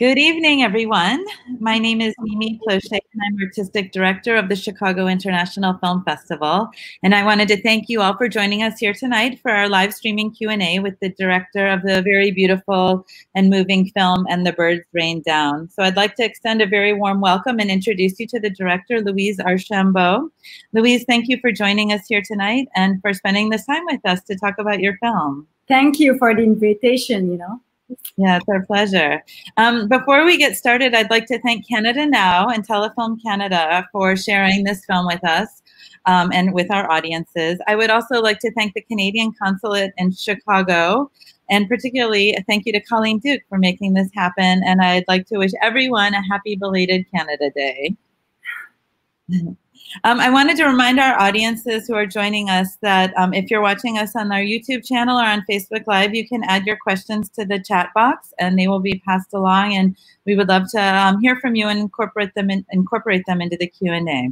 Good evening, everyone. My name is Mimi Plauché, and I'm Artistic Director of the Chicago International Film Festival. And I wanted to thank you all for joining us here tonight for our live streaming Q&A with the director of the very beautiful and moving film And the Birds Rained Down. So I'd like to extend a very warm welcome and introduce you to the director, Louise Archambault. Louise, thank you for joining us here tonight and for spending this time with us to talk about your film. Thank you for the invitation, you know. Yeah, it's our pleasure. Um, before we get started, I'd like to thank Canada Now and Telefilm Canada for sharing this film with us um, and with our audiences. I would also like to thank the Canadian Consulate in Chicago, and particularly a thank you to Colleen Duke for making this happen. And I'd like to wish everyone a happy belated Canada Day. Um, I wanted to remind our audiences who are joining us that um, if you're watching us on our YouTube channel or on Facebook Live, you can add your questions to the chat box and they will be passed along. And we would love to um, hear from you and incorporate them in, incorporate them into the Q&A.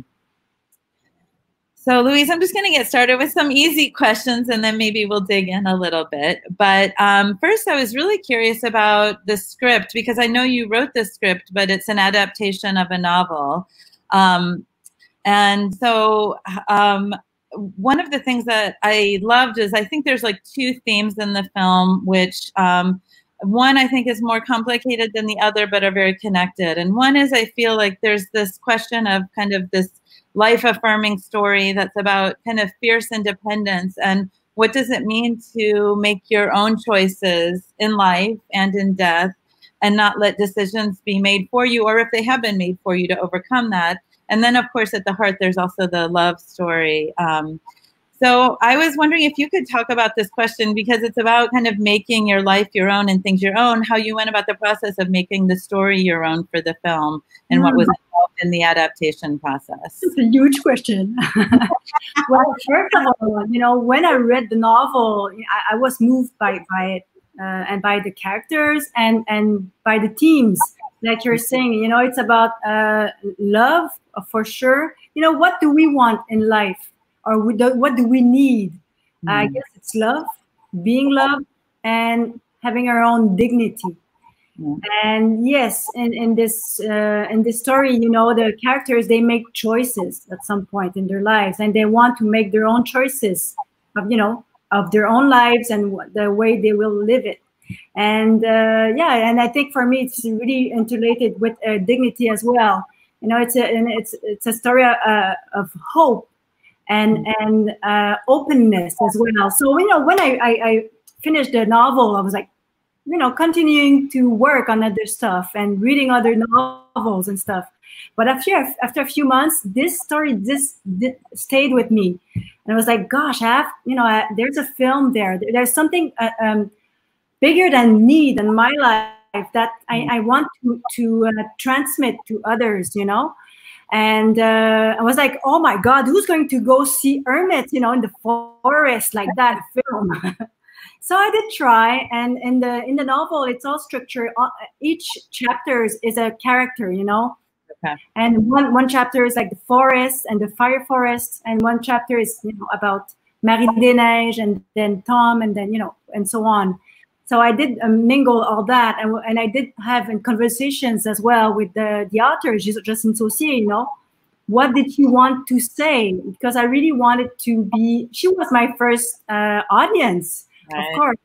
So Louise, I'm just going to get started with some easy questions and then maybe we'll dig in a little bit. But um, first, I was really curious about the script because I know you wrote the script, but it's an adaptation of a novel. Um, and so um, one of the things that I loved is I think there's like two themes in the film, which um, one I think is more complicated than the other, but are very connected. And one is I feel like there's this question of kind of this life affirming story that's about kind of fierce independence and what does it mean to make your own choices in life and in death and not let decisions be made for you or if they have been made for you to overcome that and then, of course, at the heart, there's also the love story. Um, so I was wondering if you could talk about this question because it's about kind of making your life your own and things your own, how you went about the process of making the story your own for the film and mm. what was mm. involved in the adaptation process. It's a huge question. well, first of all, you know, when I read the novel, I, I was moved by, by it uh, and by the characters and, and by the themes like you're saying you know it's about uh, love uh, for sure. You know what do we want in life? Or what do we need? Mm. i guess it's love being loved and having our own dignity. Mm. and yes in, in this uh, in this story you know the characters they make choices at some point in their lives and they want to make their own choices of you know of their own lives and the way they will live it and uh, yeah and i think for me it's really interrelated with uh, dignity as well. You know it's a it's it's a story uh, of hope and and uh, openness as well. So you know when I, I, I finished the novel i was like you know continuing to work on other stuff and reading other novels and stuff. But after after a few months this story this, this stayed with me. And i was like gosh i have you know I, there's a film there. There's something uh, um, bigger than me, than my life that I, mm. I want to, to uh, transmit to others, you know? And uh, I was like, oh my God, who's going to go see Hermit, you know, in the forest like that film? so I did try, and in the in the novel, it's all structured. Uh, each chapter is a character, you know. Okay. And one one chapter is like the forest and the fire forest, and one chapter is you know about Marie Desneiges, and then Tom, and then you know, and so on so I did um, mingle all that, and, and I did have conversations as well with the, the author, Jocelyne Saucier, you know, what did she want to say? Because I really wanted to be, she was my first uh, audience, right. of course.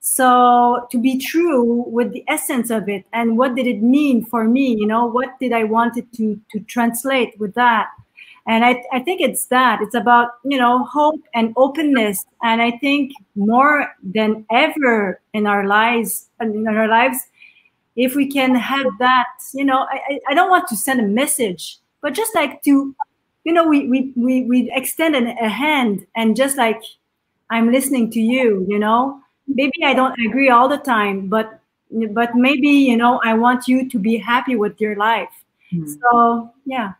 So to be true with the essence of it and what did it mean for me, you know, what did I wanted to, to translate with that? And I, I think it's that. It's about you know hope and openness. And i think more than ever in our lives in our lives if we can have that you know i, I don't want to send a message but just like to you know we we we, we extend an, a hand and just like i'm listening to you you know. Maybe i don't agree all the time but but maybe you know i want you to be happy with your life. Mm. so yeah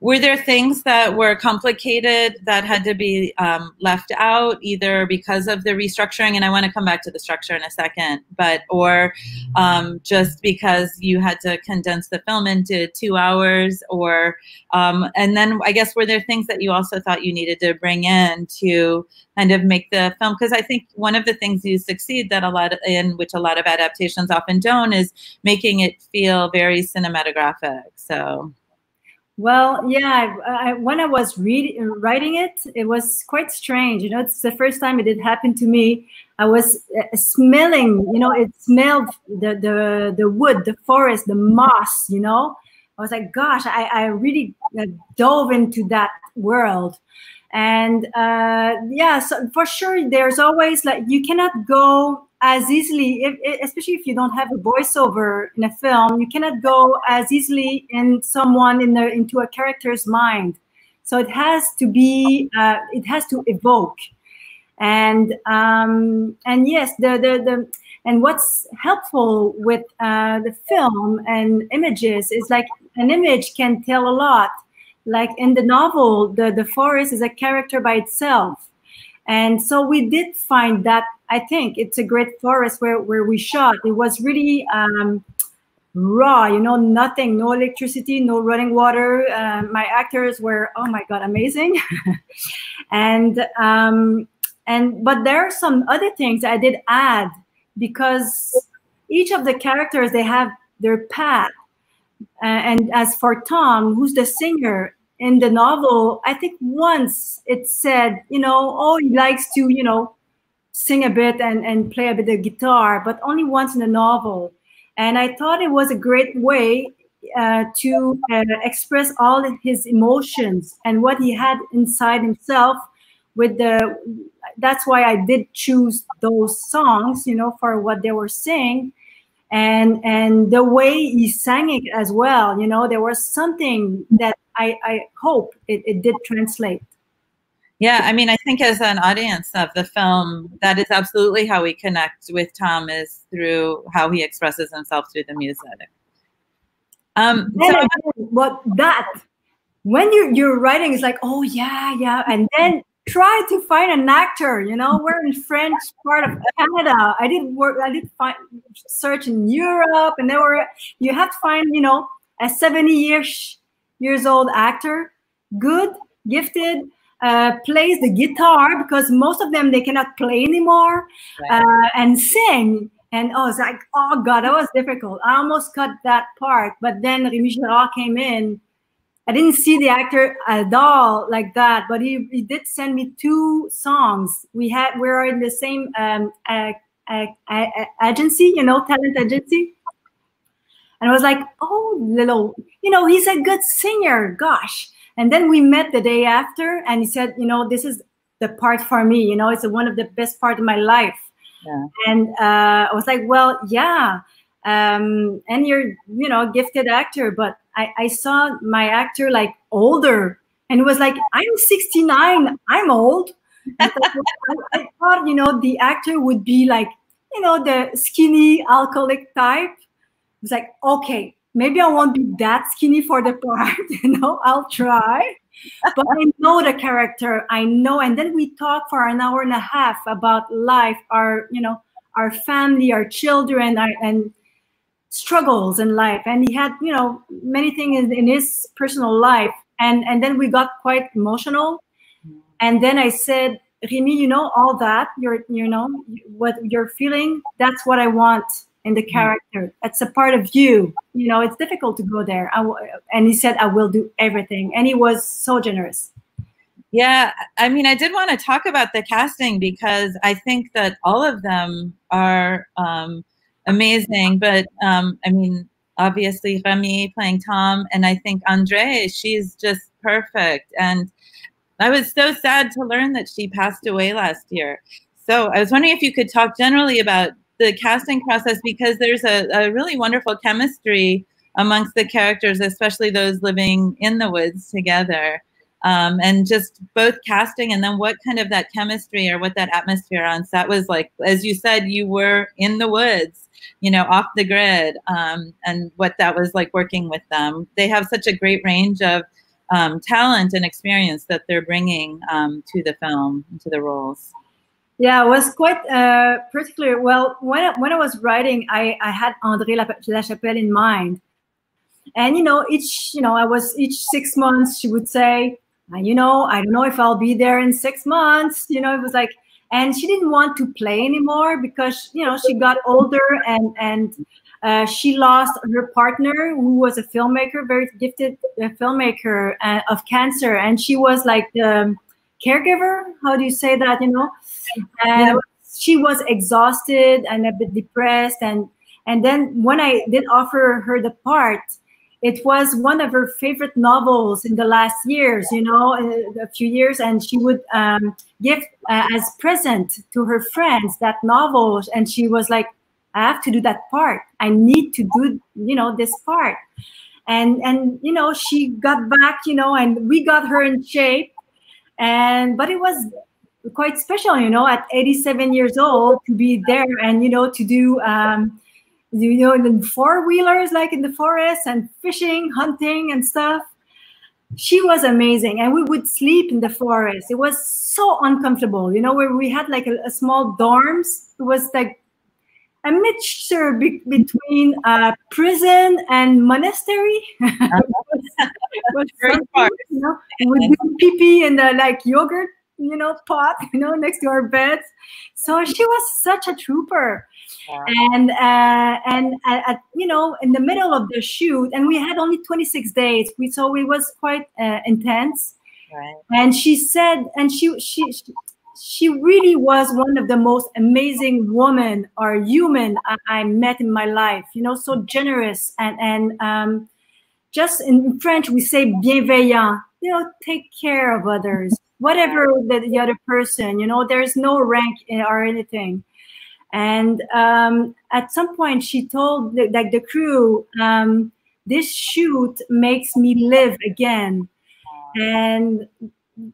were there things that were complicated that had to be um, left out either because of the restructuring and i want to come back to the structure in a second but or um, just because you had to condense the film into two hours or um, and then i guess were there things that you also thought you needed to bring in to kind of make the film? Because i think one of the things you succeed that a lot in which a lot of adaptations often don't is making it feel very cinematographic so well, yeah, I, I, when I was reading, writing it, it was quite strange. You know, it's the first time it did happen to me. I was uh, smelling, you know, it smelled the, the, the wood, the forest, the moss, you know. I was like, gosh, I, I really uh, dove into that world. And uh, yeah, so for sure, there's always like, you cannot go as easily, if, especially if you don't have a voiceover in a film, you cannot go as easily in someone in the into a character's mind. So it has to be, uh, it has to evoke, and um, and yes, the the the and what's helpful with uh, the film and images is like an image can tell a lot. Like in the novel, the the forest is a character by itself and so we did find that I think it's a great forest where, where we shot. It was really um, raw, you know, nothing, no electricity, no running water. Uh, my actors were, oh my God, amazing. and, um, and, but there are some other things I did add because each of the characters, they have their path. Uh, and as for Tom, who's the singer, in the novel, I think once it said, you know, oh, he likes to, you know, sing a bit and, and play a bit of guitar, but only once in the novel. And I thought it was a great way uh, to uh, express all his emotions and what he had inside himself with the that's why i did choose those songs you know for what they were saying and and the way he sang it as well you know there was something that i i hope it, it did translate yeah i mean i think as an audience of the film that is absolutely how we connect with tom is through how he expresses himself through the music um so, but that when you're, you're writing it's like oh yeah yeah and then try to find an actor. You know, we're in French part of Canada. I did work. I did find search in Europe, and there were you have to find you know a seventy years years old actor, good, gifted, uh, plays the guitar because most of them they cannot play anymore, right. uh, and sing. And oh, it's like, oh God, that was difficult. I almost cut that part, but then Remy Girard came in I didn't see the actor at all like that, but he, he did send me two songs. We had we are in the same um, uh, agency, you know, talent agency. And I was like, oh, little, you know, he's a good singer. Gosh. And then we met the day after, and he said, you know, this is the part for me. You know, it's one of the best part of my life. Yeah. And uh, I was like, well, yeah. Um, and you're, you know, gifted actor, but I, I saw my actor like older and it was like, I'm 69, I'm old. I, I thought, you know, the actor would be like, you know, the skinny alcoholic type. It was like, okay, maybe I won't be that skinny for the part, you know, I'll try. but I know the character, I know. And then we talk for an hour and a half about life, our, you know, our family, our children, our, and struggles in life. And he had you know many things in, in his personal life. And and then we got quite emotional. And then i said remy you know all that. You're you know what you're feeling. That's what i want in the character that's a part of you you know it's difficult to go there and he said i will do everything and he was so generous yeah i mean i did want to talk about the casting because i think that all of them are um, amazing. But um, I mean, obviously Remy playing Tom, and I think Andrée, she's just perfect. And I was so sad to learn that she passed away last year. So I was wondering if you could talk generally about the casting process because there's a, a really wonderful chemistry amongst the characters, especially those living in the woods together. Um, and just both casting and then what kind of that chemistry or what that atmosphere on set was like. As you said, you were in the woods you know, off the grid, um, and what that was like working with them. They have such a great range of um, talent and experience that they're bringing um, to the film, to the roles. Yeah, it was quite uh, particular. Well, when I, when I was writing, I, I had Andrée Lachapelle in mind, and you know, each you know, I was each six months she would say, you know, I don't know if I'll be there in six months. You know, it was like, and she didn't want to play anymore because you know she got older and and uh, she lost her partner who was a filmmaker, very gifted uh, filmmaker uh, of cancer, and she was like the caregiver. How do you say that? You know, and yeah. she was exhausted and a bit depressed, and and then when I did offer her the part, it was one of her favorite novels in the last years. You know, a few years, and she would um, give uh, as present to her friends that novel, and she was like, "I have to do that part. I need to do, you know, this part." And and you know, she got back, you know, and we got her in shape and but it was quite special you know at 87 years old to be there and you know to do um you know the four wheelers like in the forest and fishing hunting and stuff. She was amazing. And we would sleep in the forest. It was so uncomfortable you know where we had like a, a small dorms. It was like a mixture be- between uh, prison and monastery. uh you know, we do pee pee in the like yogurt, you know, pot, you know, next to our beds. So she was such a trooper. Yeah. And uh, and at, at, you know in the middle of the shoot, and we had only 26 days. We so it was quite uh, intense. Right. And she said, and she she she really was one of the most amazing women or human I, I met in my life. You know, so generous and and um, just in French we say bienveillant. You know, take care of others, whatever the, the other person. You know, there's no rank or anything. And um, at some point, she told the, like the crew, um, "This shoot makes me live again." And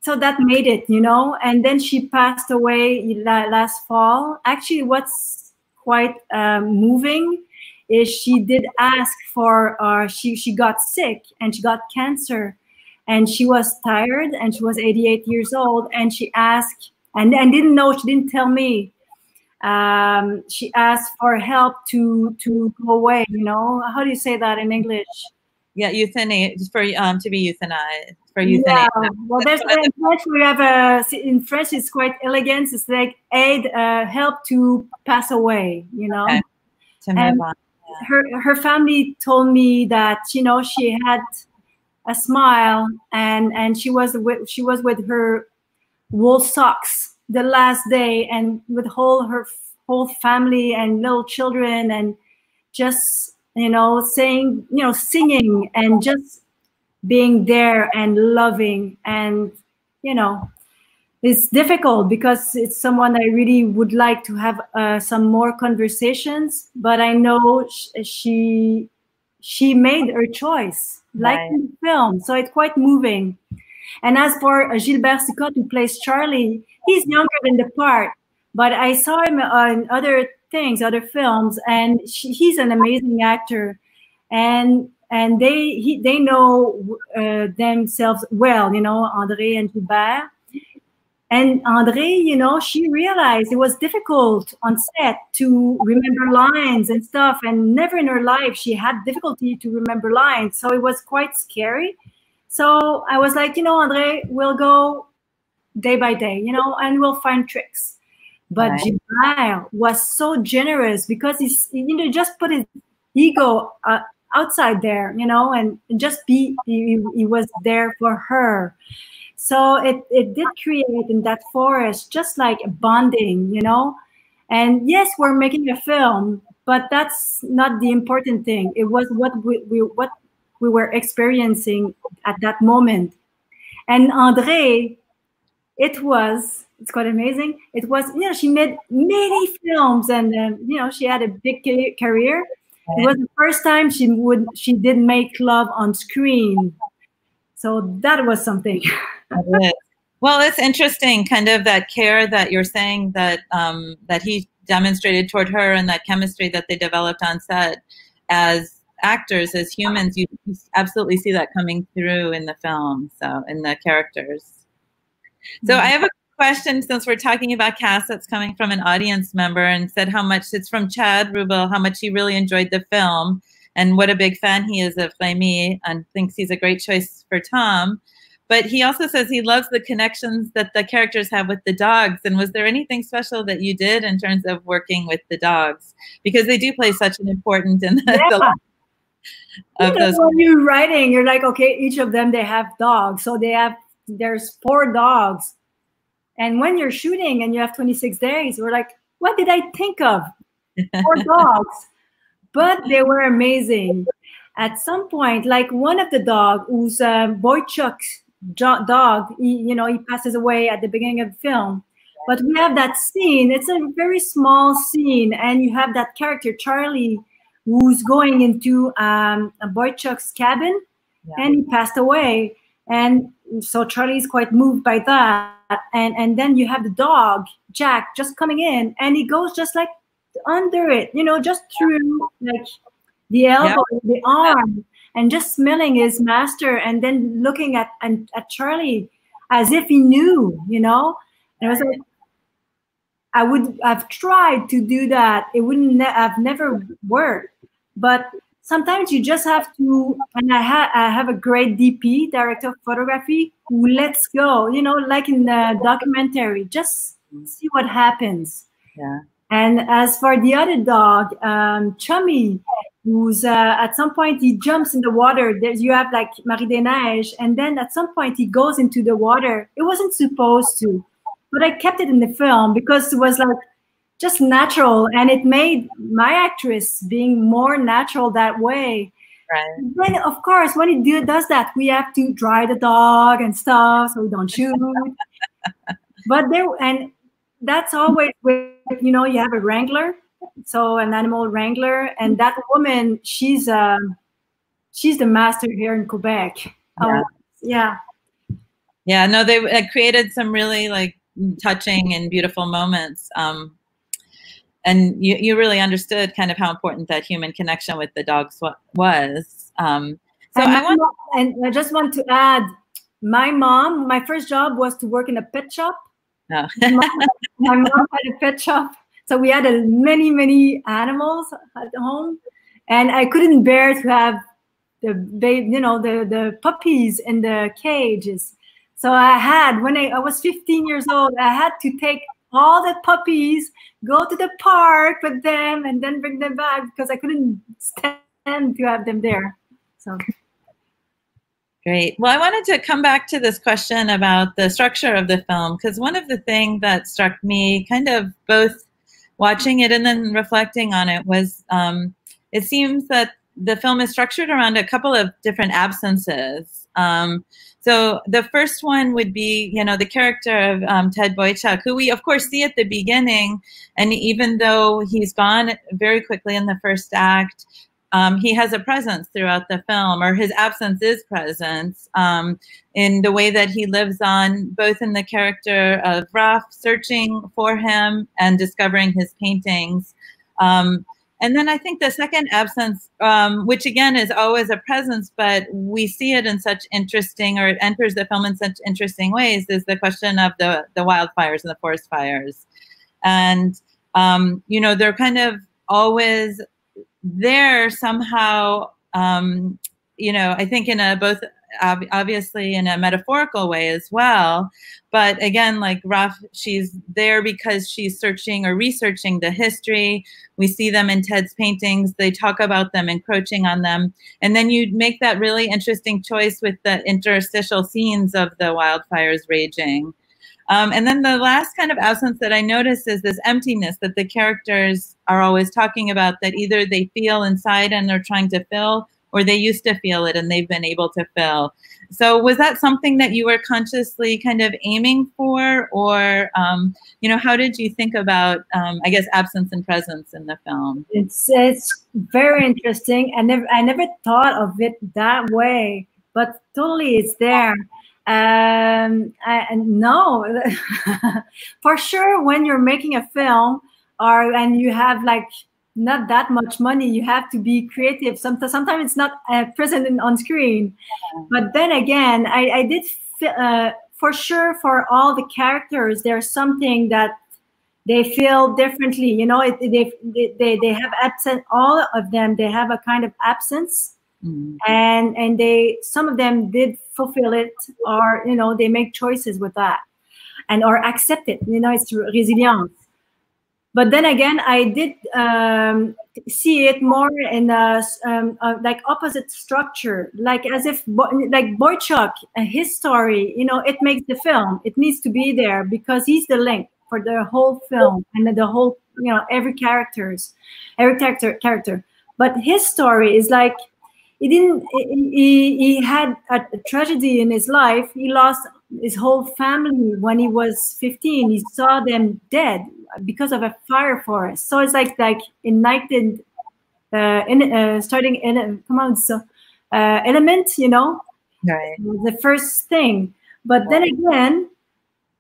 so that made it, you know. And then she passed away last fall. Actually, what's quite um, moving is she did ask for. Uh, she she got sick and she got cancer, and she was tired and she was 88 years old and she asked and and didn't know. She didn't tell me. Um, she asked for help to to go away. You know, how do you say that in English? Yeah, euthanasia for um to be euthanized for euthanasia. Yeah. Well, there's in French we have a in French it's quite elegant. It's like aid, uh, help to pass away. You know. Okay. To move and on. Yeah. Her her family told me that you know she had a smile and and she was with she was with her wool socks the last day and with whole her whole family and little children and just you know, saying, you know, singing and just being there and loving and, you know, it's difficult because it's someone I really would like to have uh, some more conversations, but I know she she made her choice, like right. in the film. So it's quite moving. And as for uh, Gilbert Sicotte, who plays Charlie, he's younger than the part, but I saw him on other things, other films, and she, he's an amazing actor, and and they he, they know uh, themselves well, you know, Andrée and Hubert. And Andrée, you know, she realized it was difficult on set to remember lines and stuff, and never in her life she had difficulty to remember lines, so it was quite scary. So I was like, you know, Andrée, we'll go day by day, you know, and we'll find tricks. But right. Gilbert was so generous because he's, you know, just put his ego uh, outside there, you know, and just be, he, he was there for her. So it, it did create in that forest just like a bonding, you know. And yes, we're making a film, but that's not the important thing. It was what we, we what we were experiencing at that moment. And Andrée, it was it's quite amazing. It was, you know, she made many films, and um, you know, she had a big career. It was the first time she would she did make love on screen, so that was something. well, it's interesting, kind of that care that you're saying that um, that he demonstrated toward her, and that chemistry that they developed on set, as actors, as humans, you, absolutely see that coming through in the film. So in the characters. So mm -hmm. I have a question since we're talking about cast that's coming from an audience member and said how much it's from Chad Rubel, how much he really enjoyed the film and what a big fan he is of Remy and thinks he's a great choice for Tom. But he also says he loves the connections that the characters have with the dogs. And was there anything special that you did in terms of working with the dogs? Because they do play such an important in the, yeah. the of you know, those. When you're writing, you're like, okay, each of them they have dogs, so they have there's four dogs and when you're shooting and you have 26 days, we're like, what did I think of? Four dogs. But they were amazing. At some point, like one of the dog, who's uh, Boychuk's dog, he, you know, he passes away at the beginning of the film. But we have that scene. It's a very small scene, and you have that character Charlie, who's going into um, Boychuk's cabin, yeah. and he passed away. And so Charlie is quite moved by that and and then you have the dog Jack just coming in, and he goes just like under it, you know, just through like the elbow, the arm, and just smelling his master, and then looking at and at Charlie as if he knew, you know. And it was like, I would have tried to do that. It wouldn't have never worked. But sometimes you just have to and I, ha- I have a great dp director of photography who lets go you know like in the documentary just see what happens. Yeah. And as for the other dog um, chummy who's uh, at some point he jumps in the water There's, you have like marie des neiges and then at some point he goes into the water. It wasn't supposed to but i kept it in the film because it was like just natural and it made my actress being more natural that way. Right. Then of course when it do, does that we have to dry the dog and stuff so we don't shoot. But there and that's always with you know you have a wrangler so an animal wrangler and that woman she's um she's the master here in quebec. Yeah. Um, yeah, yeah no they uh, created some really like touching and beautiful moments um and you, you really understood kind of how important that human connection with the dogs was. Um, so and I want, and I just want to add, my mom, my first job was to work in a pet shop. Oh. my, my mom had a pet shop, so we had a, many, many animals at home, and I couldn't bear to have the babe, you know, the the puppies in the cages. So I had when I, I was 15 years old, I had to take all the puppies, go to the park with them, and then bring them back because I couldn't stand to have them there. So. Great. Well, I wanted to come back to this question about the structure of the film because one of the things that struck me, kind of both watching it and then reflecting on it, was um, it seems that the film is structured around a couple of different absences. Um, so the first one would be, you know, the character of um, Ted Boychuk, who we of course see at the beginning, and even though he's gone very quickly in the first act, um, he has a presence throughout the film, or his absence is presence um, in the way that he lives on, both in the character of Raph searching for him and discovering his paintings. Um, and then I think the second absence, um, which again is always a presence, but we see it in such interesting, or it enters the film in such interesting ways, is the question of the the wildfires and the forest fires, and um, you know they're kind of always there somehow. Um, you know, I think in a both obviously in a metaphorical way as well. But again, like Raph, she's there because she's searching or researching the history. We see them in Ted's paintings. They talk about them, encroaching on them. And then you make that really interesting choice with the interstitial scenes of the wildfires raging. Um, and then the last kind of absence that I notice is this emptiness that the characters are always talking about that either they feel inside and they're trying to fill or they used to feel it and they've been able to fill. So was that something that you were consciously kind of aiming for, or um, you know, how did you think about, um, I guess, absence and presence in the film? It's it's very interesting, and never I never thought of it that way, but totally it's there. Um, and no, for sure, when you're making a film, or and you have like not that much money. You have to be creative. Sometimes, sometimes it's not uh, present on screen. But then again, I, I did uh, for sure for all the characters. There's something that they feel differently. You know, it, they, they they have absent. All of them, they have a kind of absence, mm-hmm. and and they some of them did fulfill it, or you know, they make choices with that, and or accept it. You know, it's resilience but then again, I did um, see it more in a, um, a, like opposite structure, like as if like Boychuk, his story, you know, it makes the film. It needs to be there because he's the link for the whole film and the whole, you know, every characters, every character character. But his story is like he didn't. He, he had a tragedy in his life. He lost his whole family when he was 15 he saw them dead because of a fire forest. So it's like like ignited uh, in uh, starting in come on so uh, element you know? Right. The first thing. But then again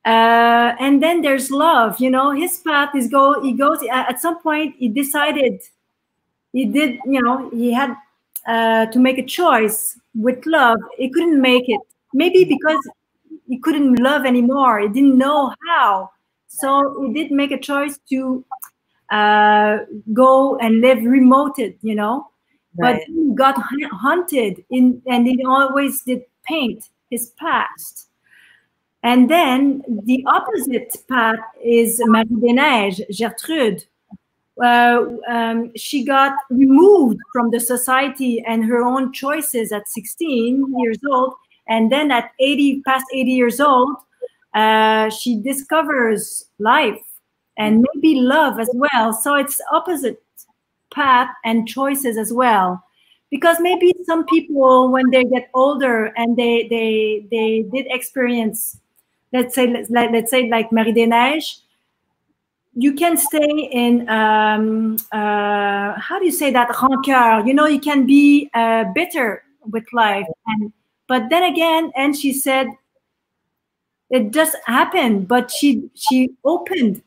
uh, and then there's love you know? His path is go he goes at some point he decided he did you know he had uh, to make a choice with love. He couldn't make it. Maybe because he couldn't love anymore. He didn't know how. So he did make a choice to uh, go and live remoted, you know. Right. But he got hunted in, and he always did paint his past. And then the opposite path is Marie des Neiges, Gertrude. Uh, um, she got removed from the society and her own choices at 16 years old and then at 80, past 80 years old, uh, she discovers life and maybe love as well. So it's opposite path and choices as well. Because maybe some people, when they get older and they they they did experience, let's say let, let's say like Marie des Neiges, you can stay in um, uh, how do you say that rancœur? You know, you can be uh, bitter with life and but then again, and she said, it just happened, but she she opened,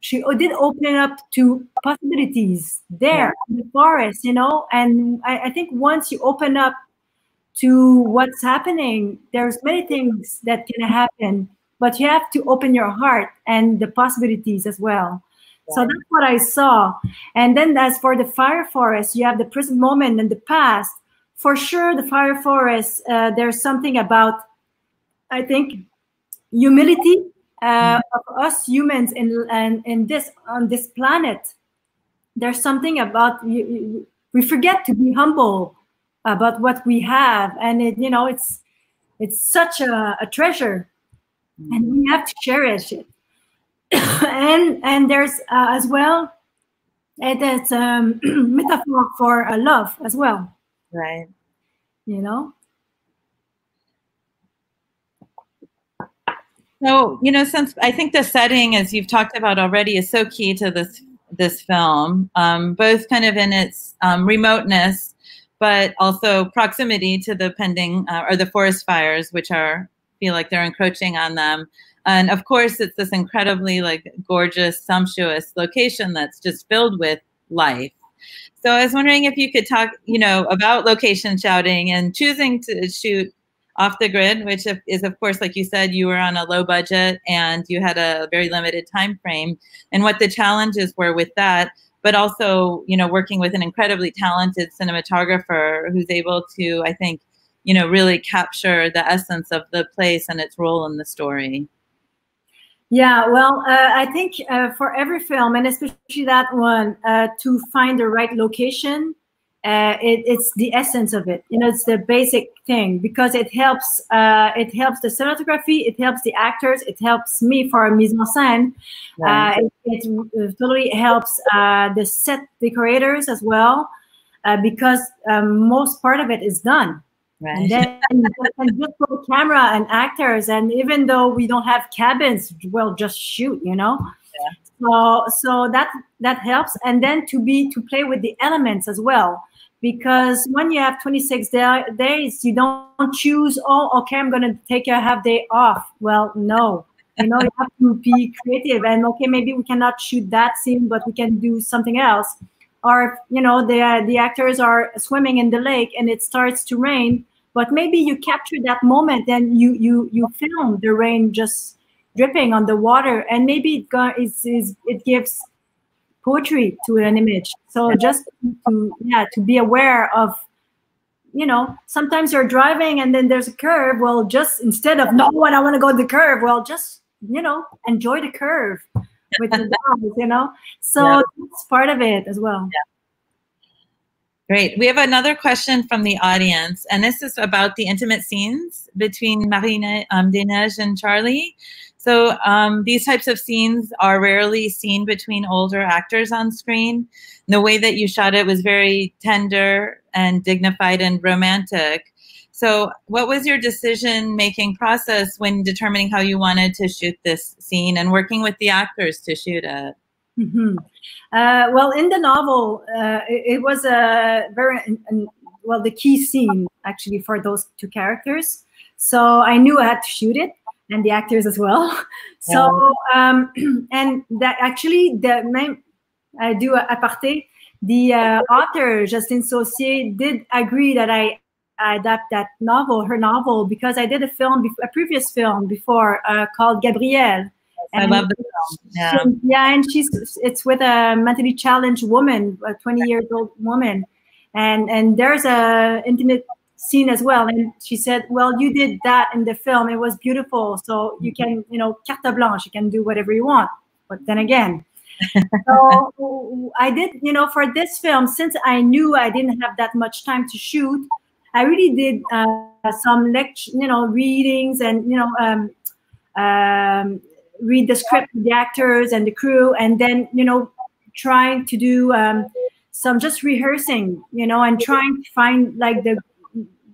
she did open up to possibilities there in the forest, you know. And I, I think once you open up to what's happening, there's many things that can happen, but you have to open your heart and the possibilities as well. So that's what I saw. And then as for the fire forest, you have the present moment and the past for sure, the fire forest, uh, there's something about, I think, humility uh, of us humans in, in, in this on this planet. There's something about we forget to be humble about what we have, and it, you know, it's it's such a, a treasure, and we have to cherish it. and and there's uh, as well, it's a um, metaphor for a love as well Right. You know? So, you know, since I think the setting, as you've talked about already, is so key to this this film, um, both kind of in its um, remoteness, but also proximity to the pending uh, or the forest fires, which are feel like they're encroaching on them. And of course, it's this incredibly like gorgeous, sumptuous location that's just filled with life. So I was wondering if you could talk, you know, about location shouting and choosing to shoot off the grid, which is of course, like you said, you were on a low budget and you had a very limited time frame, and what the challenges were with that. But also, you know, working with an incredibly talented cinematographer who's able to, I think, you know, really capture the essence of the place and its role in the story. Yeah, well, uh, I think uh, for every film, and especially that one, uh, to find the right location, uh, it, it's the essence of it. You know, it's the basic thing because it helps. Uh, it helps the cinematography. It helps the actors. It helps me for a mise en scène. Uh, it, it, totally helps the set decorators as well because um, most part of it is done. Right. And then and just put camera and actors, and even though we don't have cabins, we'll just shoot, you know. Yeah. So so that that helps, and then to be to play with the elements as well, because when you have 26 day, days, you don't choose. Oh, okay, I'm gonna take a half day off. Well, no. You know, you have to be creative, and okay, maybe we cannot shoot that scene, but we can do something else or you know the the actors are swimming in the lake and it starts to rain but maybe you capture that moment and you you you film the rain just dripping on the water and maybe it it's, it gives poetry to an image. So just to yeah to be aware of you know sometimes you're driving and then there's a curve. Well just instead of no what i want to go the curve. Well just you know enjoy the curve with the dogs, you know so yeah. that's part of it as well yeah. Great. We have another question from the audience, and this is about the intimate scenes between Marine um, Desneiges and Charlie. So um, these types of scenes are rarely seen between older actors on screen. The way that you shot it was very tender and dignified and romantic. So what was your decision-making process when determining how you wanted to shoot this scene and working with the actors to shoot it? Mm -hmm. uh, well, in the novel, uh, it, it, was a very well the key scene actually for those two characters. So I knew I had to shoot it, and the actors as well. So um, and that actually the main I do a aparté. The uh, author Jocelyne Saucier did agree that I adapt that novel, her novel, because I did a film, a previous film before uh, called Gabrielle and I love the film. Yeah. She, yeah, and she's it's with a mentally challenged woman, a 20 years old woman, and and there's a intimate scene as well. And she said, "Well, you did that in the film. It was beautiful. So you can, you know, carte blanche. You can do whatever you want." But then again. so I did, you know, for this film, since I knew I didn't have that much time to shoot, I really did uh, some lecture, you know, readings and you know, um, um, read the script the actors and the crew and then you know trying to do um, some just rehearsing you know and trying to find like the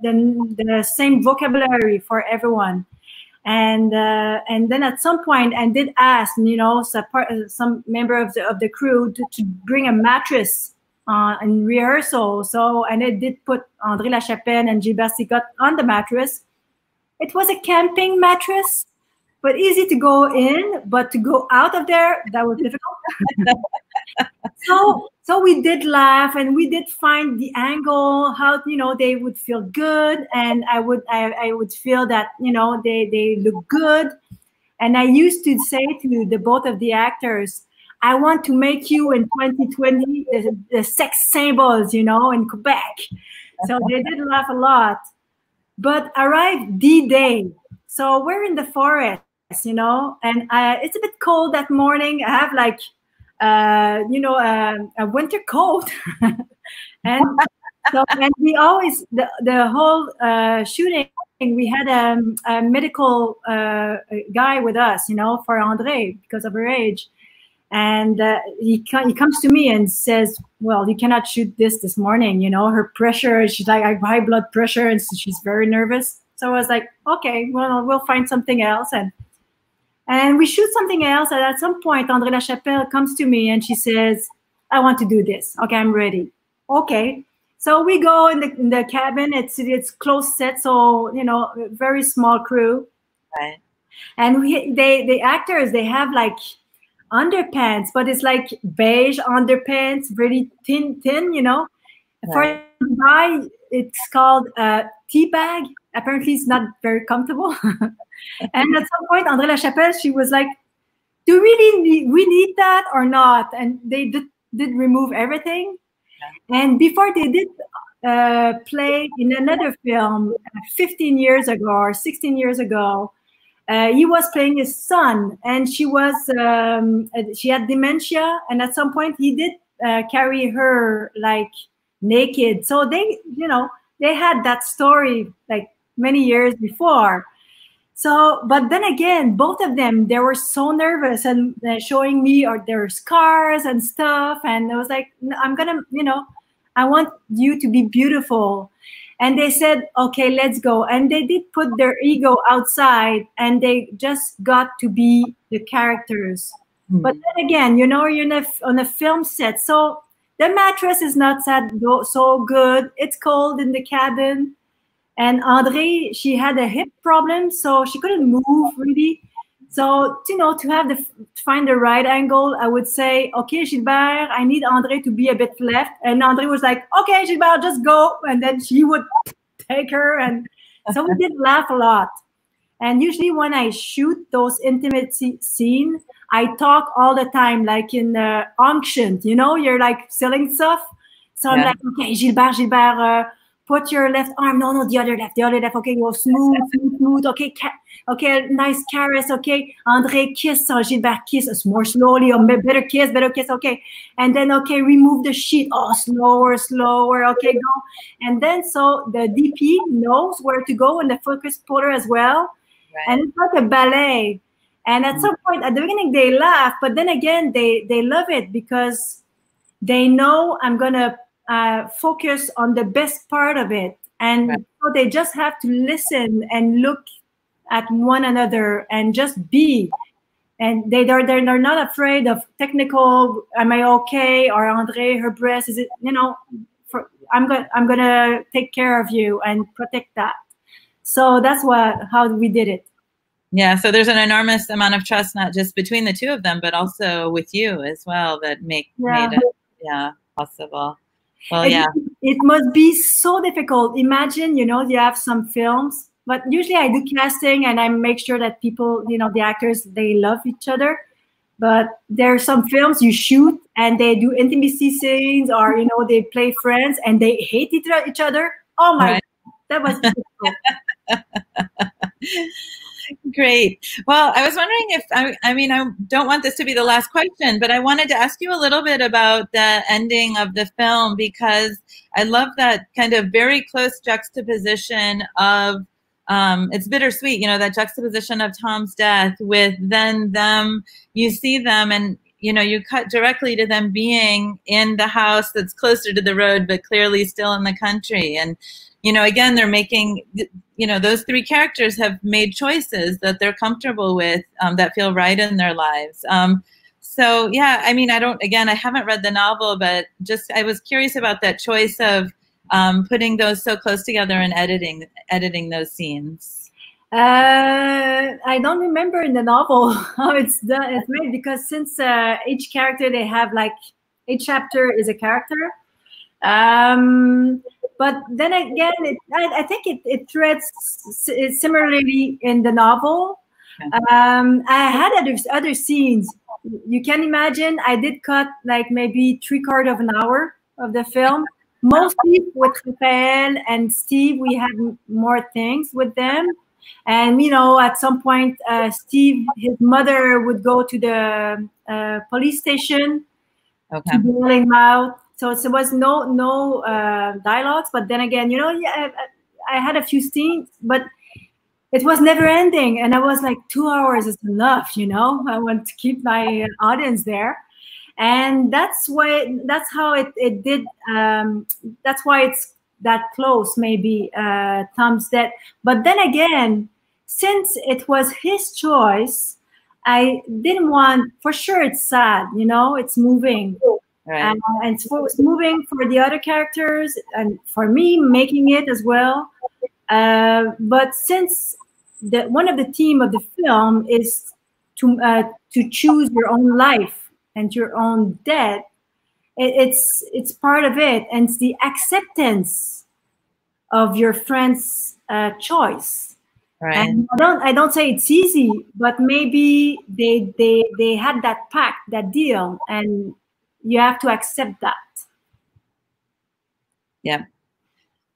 the, the same vocabulary for everyone. And uh, and then at some point I did ask you know some, part, some member of the of the crew to, to bring a mattress uh, in rehearsal so and it did put Andrée Lachapelle and Gilbert Sicotte on the mattress it was a camping mattress but easy to go in, but to go out of there, that was difficult. so so we did laugh and we did find the angle, how you know they would feel good, and I would I, I would feel that you know they they look good. And I used to say to the both of the actors, I want to make you in 2020 the, the sex symbols, you know, in Quebec. So they did laugh a lot. But arrived the day. So we're in the forest you know, and uh, it's a bit cold that morning. I have like, uh, you know, uh, a winter coat, and so and we always the the whole uh, shooting. We had a, a medical uh, guy with us, you know, for Andrée because of her age, and uh, he he comes to me and says, "Well, you cannot shoot this this morning. You know, her pressure. She's like I have high blood pressure, and she's very nervous." So I was like, "Okay, well, we'll find something else." And and we shoot something else. And at some point, Andrée Lachapelle comes to me and she says, I want to do this. Okay, I'm ready. Okay. So we go in the, in the cabin. It's it's close set, so you know, very small crew. Right. And we they the actors they have like underpants, but it's like beige underpants, really thin, thin, you know. Right. For guy, it's called a tea bag. Apparently, it's not very comfortable. and at some point, Andrée Lachapelle, she was like, "Do we really need we need that or not?" And they did, did remove everything. Yeah. And before they did uh, play in another film, uh, 15 years ago or 16 years ago, uh, he was playing his son, and she was um, uh, she had dementia, and at some point he did uh, carry her like naked. So they, you know, they had that story like many years before. So, but then again, both of them, they were so nervous and uh, showing me or their scars and stuff. And I was like, I'm gonna, you know, I want you to be beautiful. And they said, okay, let's go. And they did put their ego outside and they just got to be the characters. Mm-hmm. But then again, you know, you're on a film set. So the mattress is not so good. It's cold in the cabin and Andrée, she had a hip problem, so she couldn't move really. So, you know, to have the to find the right angle, I would say, okay, Gilbert, I need Andrée to be a bit left. And Andrée was like, okay, Gilbert, just go. And then she would take her. And so we did laugh a lot. And usually when I shoot those intimate scenes, I talk all the time, like in uh, auction, you know, you're like selling stuff. So I'm like, okay, Gilbert, Gilbert, uh, put your left arm. No, no, the other left, the other left. Okay, go smooth, smooth, smooth. Okay, okay, nice caress. Okay, Andrée, kiss. So Gilbert, kiss more slowly, or better kiss, better kiss. Okay, and then okay, remove the sheet. Oh, slower, slower. Okay, go. And then so the DP knows where to go and the focus puller as well. Right. And it's like a ballet. And at mm-hmm. some point, at the beginning, they laugh, but then again, they they love it because they know I'm gonna uh, focus on the best part of it. And right. so they just have to listen and look at one another and just be. And they they're, they're, they're not afraid of technical, am I okay? Or Andrée, her breast, is it, you know, for, I'm going I'm gonna take care of you and protect that. So that's what how we did it. Yeah, so there's an enormous amount of trust, not just between the two of them, but also with you as well, that make yeah. made it yeah possible. Well, yeah. It, it must be so difficult. Imagine, you know, you have some films, but usually I do casting and I make sure that people, you know, the actors, they love each other. But there are some films you shoot and they do intimacy scenes or, you know, they play friends and they hate each other. Oh my, right. that was Great. Well, I was wondering if I, I mean I don't want this to be the last question, but I wanted to ask you a little bit about the ending of the film because I love that kind of very close juxtaposition of um, it's bittersweet, you know, that juxtaposition of Tom's death with then them, you see them and you know, you cut directly to them being in the house that's closer to the road, but clearly still in the country. And you know, again, they're making, you know, those three characters have made choices that they're comfortable with, um, that feel right in their lives. Um, so yeah, I mean, I don't. Again, I haven't read the novel, but just I was curious about that choice of um, putting those so close together and editing editing those scenes. Uh, I don't remember in the novel how it's done. It's made because since uh, each character they have like each chapter is a character. Um, but then again, it, I, I, think it, it threads similarly in the novel. Um, I had other, other scenes. You can imagine I did cut like maybe three quarter of an hour of the film. Mostly with Rafael and Steve, we had more things with them. And you know, at some point, uh, Steve, his mother would go to the uh, police station okay. to bail him out. So it was no no uh, dialogues. But then again you know yeah I, I, had a few scenes but it was never ending. And i was like two hours is enough you know? I want to keep my audience there. And that's why that's how it, it did um, that's why it's that close maybe uh, tom's death but then again since it was his choice i didn't want for sure it's sad you know it's moving Right. Uh, and so it's moving for the other characters and for me making it as well. Uh, but since the, one of the theme of the film is to uh, to choose your own life and your own death, it, it's it's part of it, and it's the acceptance of your friend's uh, choice. Right. And I don't I don't say it's easy, but maybe they they they had that pact, that deal, and you have to accept that yeah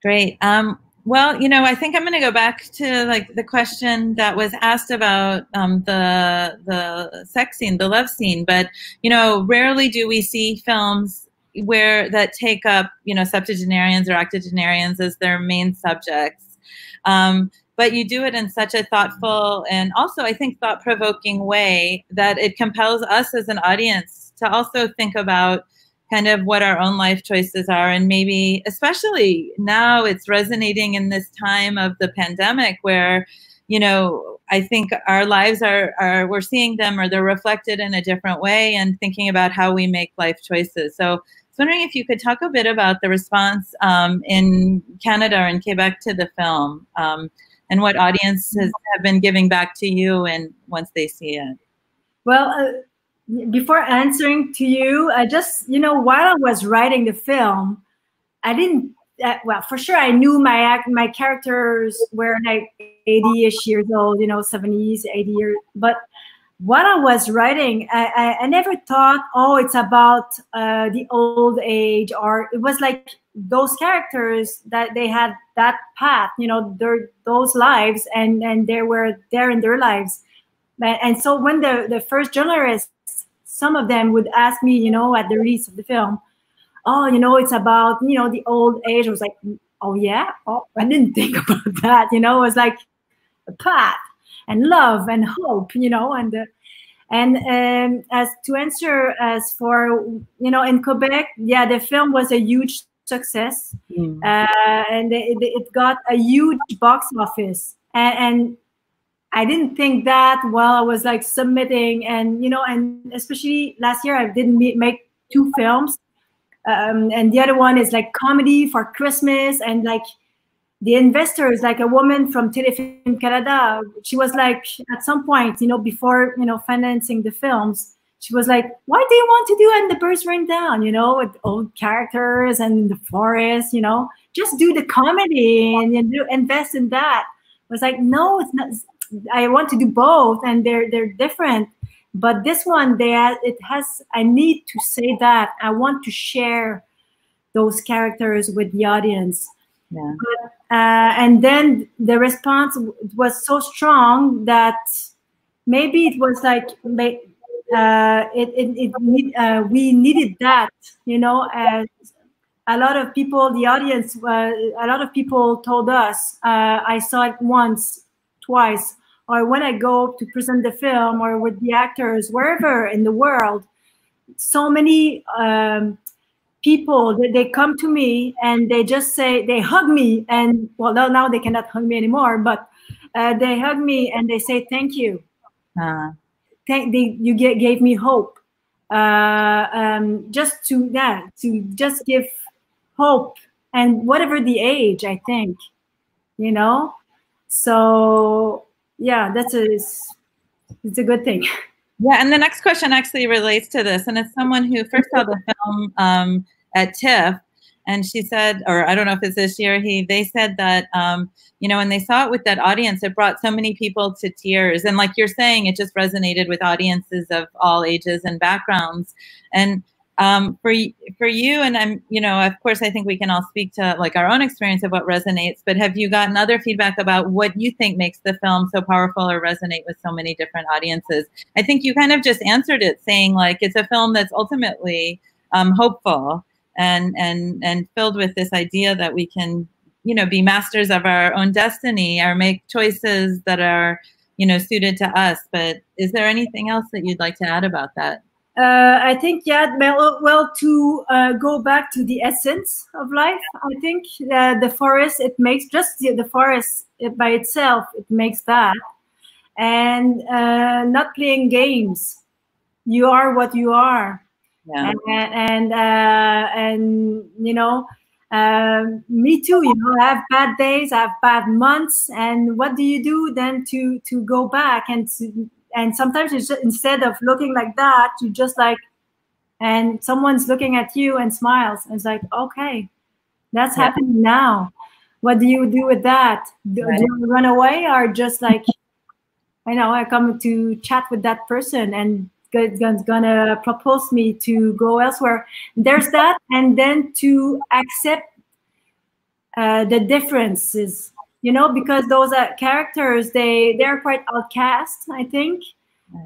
great um, well you know i think i'm going to go back to like the question that was asked about um, the the sex scene the love scene but you know rarely do we see films where that take up you know septuagenarians or octogenarians as their main subjects. Um, but you do it in such a thoughtful and also i think thought-provoking way that it compels us as an audience to also think about kind of what our own life choices are. And maybe especially now it's resonating in this time of the pandemic where you know i think our lives are are we're seeing them or they're reflected in a different way and thinking about how we make life choices. So wondering if you could talk a bit about the response um, in Canada in Quebec to the film. Um, and what audiences have been giving back to you and once they see it. Well, uh, before answering to you, I just you know while I was writing the film, I didn't. Uh, well, for sure, I knew my act, my characters were like 80ish years old, you know, 70s, 80 years. But what I was writing, I, I, I never thought, oh, it's about uh, the old age, or it was like those characters that they had that path, you know, their those lives, and and they were there in their lives. And so when the the first journalists, some of them would ask me, you know, at the release of the film, oh, you know, it's about you know the old age. I was like, oh yeah, oh, I didn't think about that. You know, it was like a path and love and hope, you know, and uh, and um, as to answer as for you know in Quebec, yeah, the film was a huge success, mm. uh, and it, it, got a huge box office, and, and I didn't think that while I was like submitting, and you know, and especially last year I didn't make two films, um, and the other one is like comedy for Christmas, and like the investors, like a woman from Telefilm Canada, she was like, at some point, you know, before, you know, financing the films, she was like, why do you want to do And the Birds Rain Down, you know, with old characters and the forest, you know, just do the comedy and you know, invest in that. I was like, no, it's not. I want to do both and they're, they're different. But this one, they it has, I need to say that. I want to share those characters with the audience. Yeah. But uh, and then the response was so strong that maybe it was like uh, it, it, it uh, we needed that, you know, as a lot of people, the audience, uh, a lot of people told us, uh, I saw it once, twice, or when I go to present the film or with the actors, wherever in the world, so many um, people they, they come to me and they just say they hug me and well now they cannot hug me anymore but uh, they hug me and they say thank you. Uh. thank they, you get, gave me hope. Uh, um, just to yeah to just give hope and whatever the age i think you know? So yeah that's a it's a good thing Yeah, and the next question actually relates to this, and it's someone who first saw the film um, at TIFF, and she said, or I don't know if it's this year, he they said that um, you know when they saw it with that audience, it brought so many people to tears, and like you're saying, it just resonated with audiences of all ages and backgrounds, and um, for for you and I'm you know of course I think we can all speak to like our own experience of what resonates but have you gotten other feedback about what you think makes the film so powerful or resonate with so many different audiences? I think you kind of just answered it saying like it's a film that's ultimately um, hopeful and and and filled with this idea that we can you know be masters of our own destiny or make choices that are you know suited to us but is there anything else that you'd like to add about that uh, I think, yeah, well, well to uh, go back to the essence of life, I think uh, the forest, it makes just the, the forest it by itself, it makes that. And uh, not playing games. You are what you are. Yeah. And, and, uh, and you know, um, me too, you know, I have bad days, I have bad months. And what do you do then to, to go back and to, and sometimes it's just, instead of looking like that you just like and someone's looking at you and smiles. And it's like okay that's yeah. happening now. What do you do with that? Do, right. do, you run away or just like i know i come to chat with that person and gonna propose me to go elsewhere. There's that and then to accept uh, the differences you know, because those are characters, they they're quite outcast, I think,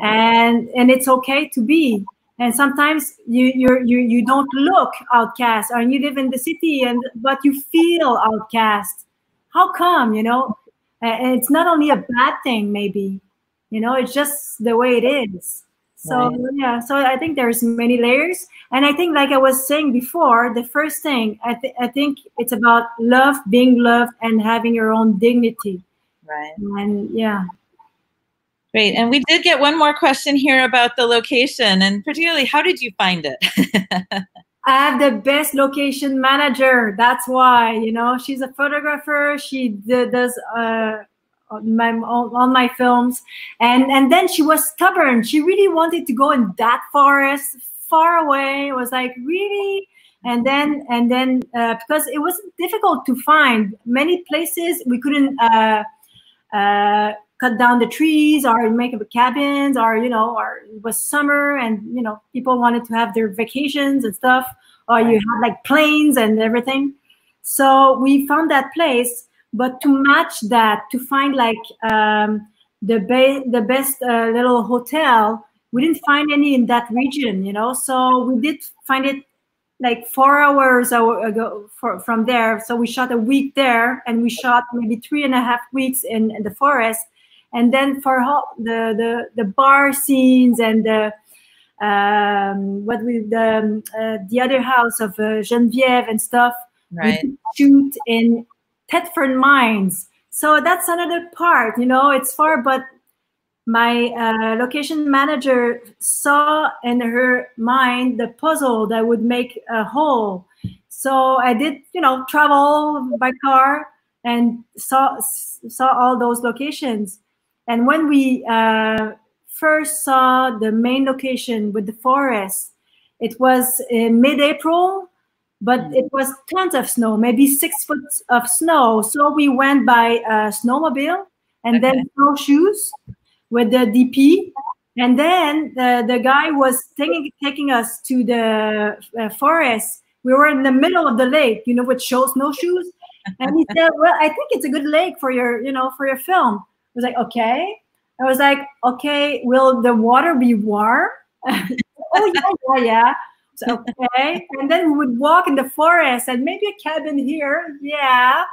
and and it's okay to be. And sometimes you you you you don't look outcast, or you live in the city, and but you feel outcast. How come? You know, and it's not only a bad thing, maybe. You know, it's just the way it is. So right. yeah, so I think there's many layers, and I think, like I was saying before, the first thing I, th- I think it's about love, being loved, and having your own dignity. Right. And yeah. Great. And we did get one more question here about the location, and particularly, how did you find it? I have the best location manager. That's why, you know, she's a photographer. She d- does uh, my on my films, and and then she was stubborn. She really wanted to go in that forest far away. It was like really, and then and then uh, because it was difficult to find many places we couldn't. Uh, uh, cut down the trees or make up cabins or you know or it was summer and you know people wanted to have their vacations and stuff or you had like planes and everything so we found that place but to match that to find like um, the, be- the best uh, little hotel we didn't find any in that region you know so we did find it like four hours ago for, from there so we shot a week there and we shot maybe three and a half weeks in, in the forest and then for the the the bar scenes and the um, what with the um, uh, the other house of uh, Geneviève and stuff. Right. shoot in Thetford Mines. So that's another part. You know, it's far, but my uh, location manager saw in her mind the puzzle that would make a whole. So I did, you know, travel by car and saw saw all those locations. And when we uh, first saw the main location with the forest, it was in mid-April, but mm. it was tons of snow, maybe six foot of snow. So we went by a snowmobile and okay. then snowshoes with the DP. And then the, the guy was taking, taking us to the uh, forest. We were in the middle of the lake, you know, with show snowshoes. And he said, well, I think it's a good lake for your, you know, for your film I was like, okay. I was like, okay, will the water be warm? oh yeah, yeah, yeah. Okay. And then we would walk in the forest and maybe a cabin here. Yeah.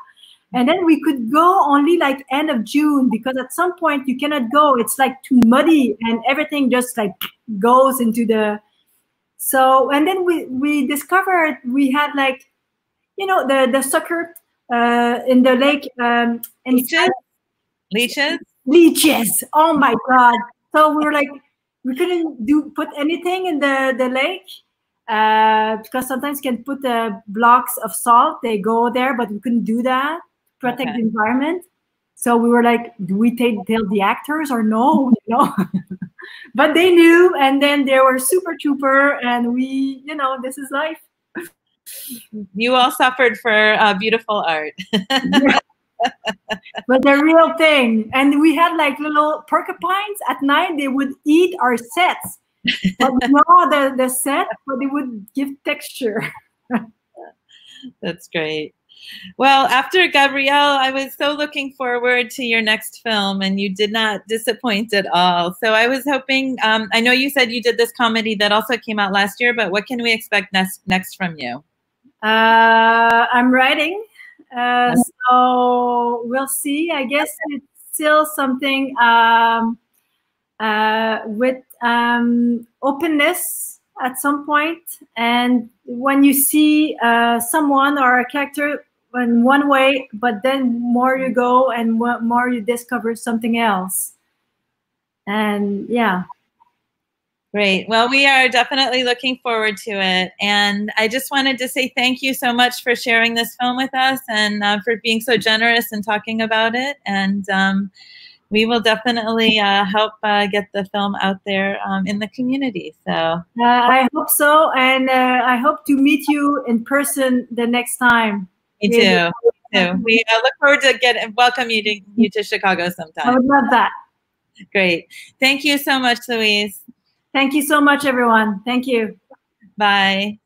And then we could go only like end of June because at some point you cannot go. It's like too muddy and everything just like goes into the so and then we we discovered we had like you know the the sucker uh in the lake um in Leeches? Leeches. Oh my God. So we were like, we couldn't do put anything in the, the lake uh, because sometimes you can put uh, blocks of salt. They go there, but we couldn't do that. Protect okay. the environment. So we were like, do we take, tell the actors or no? no. but they knew, and then they were super trooper, and we, you know, this is life. You all suffered for uh, beautiful art. yeah but the real thing. And we had like little porcupines at night. They would eat our sets, but not the, the set, but it would give texture. That's great. Well, after Gabrielle, I was so looking forward to your next film, and you did not disappoint at all. So I was hoping. Um, I know you said you did this comedy that also came out last year, but what can we expect next next from you? Uh, I'm writing uh, so we'll see. I guess it's still something um, uh, with um, openness at some point. And when you see uh, someone or a character in one way, but then more you go and more you discover something else. And yeah. Great. Well, we are definitely looking forward to it. And I just wanted to say thank you so much for sharing this film with us and uh, for being so generous and talking about it. And um, we will definitely uh, help uh, get the film out there um, in the community. So uh, I hope so. And uh, I hope to meet you in person the next time. Me too. Me too. We uh, look forward to get welcome you to, you to Chicago sometime. I would love that. Great. Thank you so much, Louise. Thank you so much, everyone. Thank you. Bye.